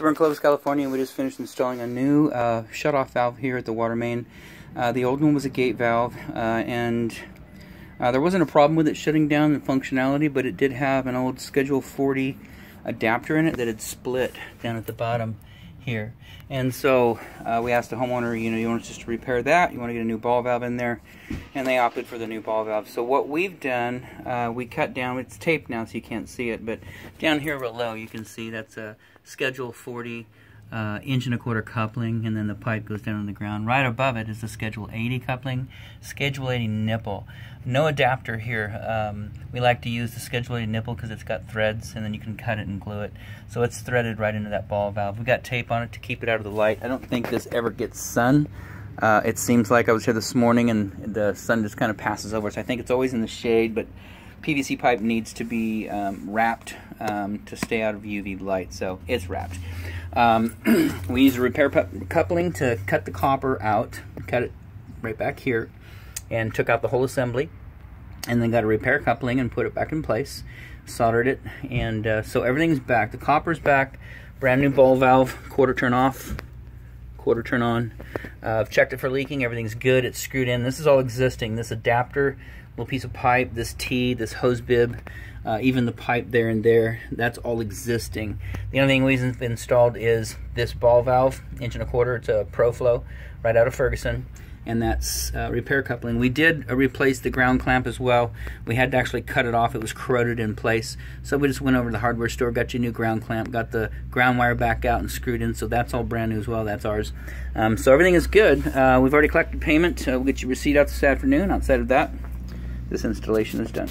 So we're in Clovis, California, and we just finished installing a new uh, shut-off valve here at the water main. Uh, the old one was a gate valve, uh, and uh, there wasn't a problem with it shutting down the functionality, but it did have an old Schedule 40 adapter in it that had split down at the bottom here. And so uh, we asked the homeowner, you know, you want us just to repair that? You want to get a new ball valve in there? And they opted for the new ball valve. So what we've done, uh, we cut down, it's taped now so you can't see it, but down here real low you can see that's a Schedule 40 uh, inch and a quarter coupling, and then the pipe goes down on the ground. Right above it is the Schedule 80 coupling, Schedule 80 nipple. No adapter here. Um, we like to use the Schedule 80 nipple because it's got threads, and then you can cut it and glue it. So it's threaded right into that ball valve. We got tape on it to keep it out of the light. I don't think this ever gets sun. Uh, it seems like I was here this morning and the sun just kind of passes over, so I think it's always in the shade, but PVC pipe needs to be um, wrapped um, to stay out of UV light, so it's wrapped. Um, we use a repair coupling to cut the copper out, cut it right back here, and took out the whole assembly, and then got a repair coupling and put it back in place, soldered it, and uh, so everything's back. The copper's back, brand new ball valve, quarter turn off, quarter turn on. Uh, I've checked it for leaking, everything's good, it's screwed in. This is all existing. This adapter little piece of pipe, this T, this hose bib, uh, even the pipe there and there, that's all existing. The only thing we've installed is this ball valve, inch and a quarter, it's a ProFlo, right out of Ferguson, and that's uh, repair coupling. We did uh, replace the ground clamp as well. We had to actually cut it off, it was corroded in place. So we just went over to the hardware store, got you a new ground clamp, got the ground wire back out and screwed in, so that's all brand new as well, that's ours. Um, so everything is good. Uh, we've already collected payment, we'll get your receipt out this afternoon. Outside of that, this installation is done.